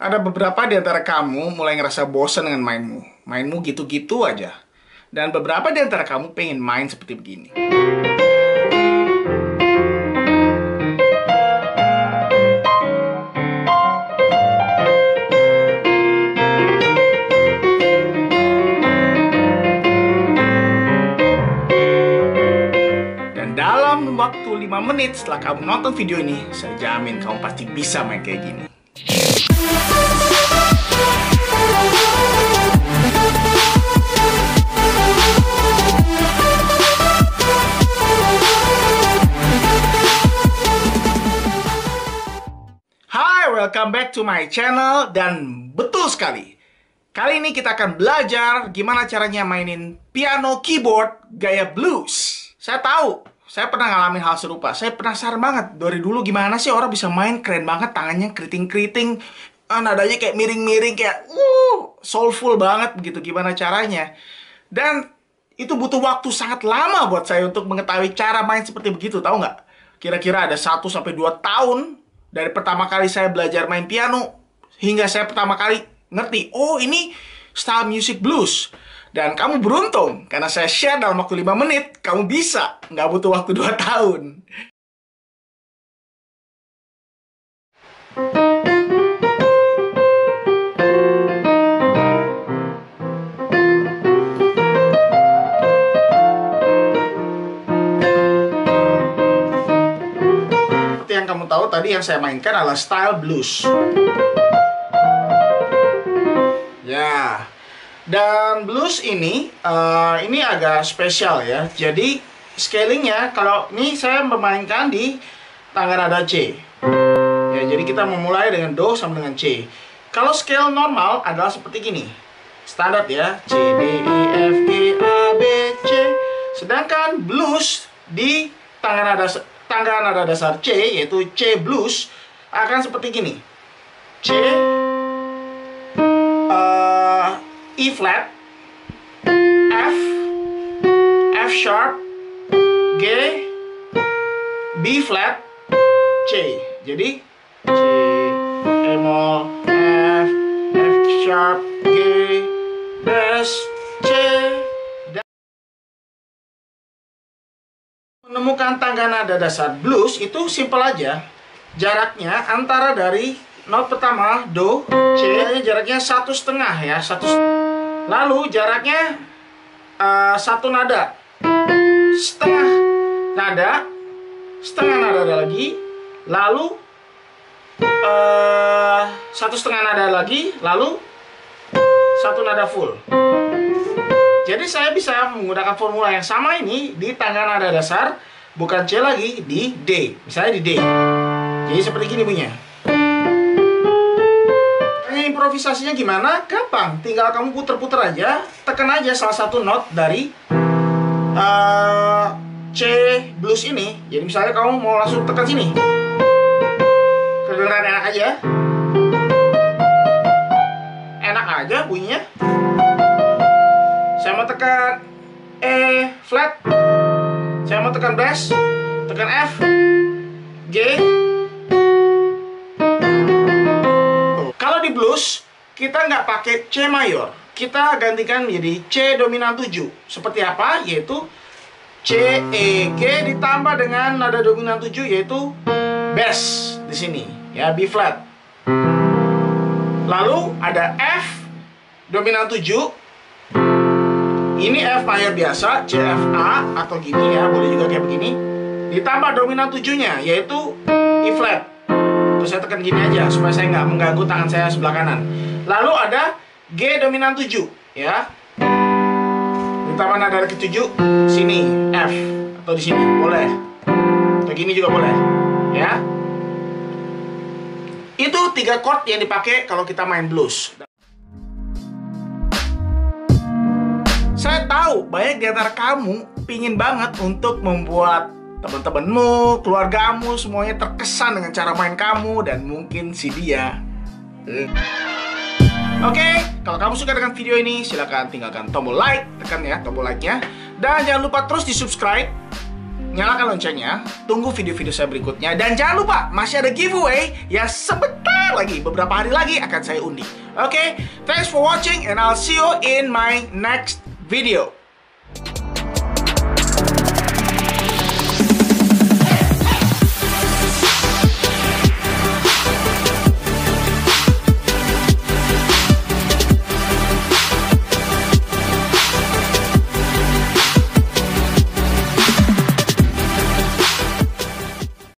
Ada beberapa di antara kamu mulai ngerasa bosan dengan mainmu. Mainmu gitu-gitu aja. Dan beberapa di antara kamu pengen main seperti begini. Dan dalam waktu 5 menit setelah kamu nonton video ini, saya jamin kamu pasti bisa main kayak gini. Welcome back to my channel dan betul sekali. Kali ini kita akan belajar gimana caranya mainin piano keyboard gaya blues. Saya tahu, saya pernah ngalamin hal serupa. Saya penasaran banget dari dulu gimana sih orang bisa main keren banget tangannya keriting-keriting, ah, nadanya kayak miring-miring kayak uh, soulful banget begitu gimana caranya. Dan itu butuh waktu sangat lama buat saya untuk mengetahui cara main seperti begitu, tahu nggak? Kira-kira ada 1 sampai 2 tahun dari pertama kali saya belajar main piano hingga saya pertama kali ngerti, oh ini style music blues. Dan kamu beruntung, karena saya share dalam waktu 5 menit, kamu bisa. Nggak butuh waktu 2 tahun. Tahu tadi yang saya mainkan adalah style blues. Ya, dan blues ini, eh, ini agak spesial ya. Jadi scalingnya, kalau ini saya memainkan di tangan nada C. Ya, jadi kita memulai dengan Do sama dengan C. Kalau scale normal adalah seperti gini. Standar ya, C, D, E, F, G, A, B, C. Sedangkan blues di tangan nada tangga nada dasar C yaitu C blues akan seperti gini. C uh, E flat, F, F sharp, G, B flat, C. Jadi C, E mol, F, F sharp, G, bass, tangga nada dasar blues itu simple aja. Jaraknya antara dari not pertama do C jaraknya satu setengah ya satu lalu jaraknya uh, satu nada. Setengah nada setengah nada lagi. Lalu uh, satu setengah nada lagi lalu satu nada full. Jadi saya bisa menggunakan formula yang sama ini di tangga nada dasar bukan C lagi di D. Misalnya di D. Jadi seperti gini punya. Improvisasinya gimana? Gampang, tinggal kamu puter-puter aja, tekan aja salah satu note dari uh, C blues ini. Jadi misalnya kamu mau langsung tekan sini, kedengeran enak aja, enak aja bunyinya. Saya mau tekan E flat, saya mau tekan bass, tekan F, G, blues kita nggak pakai C mayor. Kita gantikan menjadi C dominan 7 seperti apa? Yaitu C E G ditambah dengan nada dominan 7 yaitu bass di sini. Ya B flat. Lalu ada F dominan 7 ini F mayor biasa C F A atau gini ya boleh juga kayak begini ditambah dominan 7 nya yaitu E flat Terus saya tekan gini aja supaya saya nggak mengganggu tangan saya sebelah kanan. Lalu ada G dominan 7 ya. Ditambah nada ke-7 sini F atau di sini boleh. Atau gini juga boleh ya. Itu tiga chord yang dipakai kalau kita main blues. Saya tahu banyak di antara kamu pingin banget untuk membuat teman-temanmu, keluargamu semuanya terkesan dengan cara main kamu dan mungkin si dia. Oke, okay, kalau kamu suka dengan video ini, silahkan tinggalkan tombol like, tekan ya tombol like-nya. Dan jangan lupa terus di subscribe nyalakan loncengnya, tunggu video-video saya berikutnya, dan jangan lupa masih ada giveaway yang sebentar lagi, beberapa hari lagi akan saya undi. Oke, okay? thanks for watching and I'll see you in my next video.